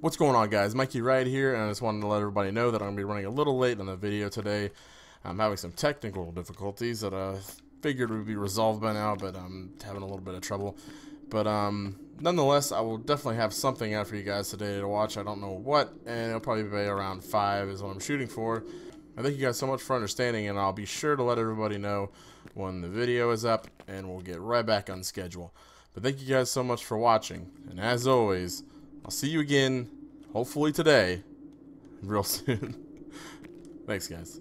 What's going on guys, Mikey Riot here, and I just wanted to let everybody know that I'm going to be running a little late on the video today. I'm having some technical difficulties that I figured would be resolved by now, but I'm having a little bit of trouble. But um, nonetheless, I will definitely have something out for you guys today to watch. I don't know what, and it'll probably be around 5 is what I'm shooting for. I thank you guys so much for understanding, and I'll be sure to let everybody know when the video is up, and we'll get right back on schedule. But thank you guys so much for watching, and as always, I'll see you again, hopefully today, real soon. Thanks, guys.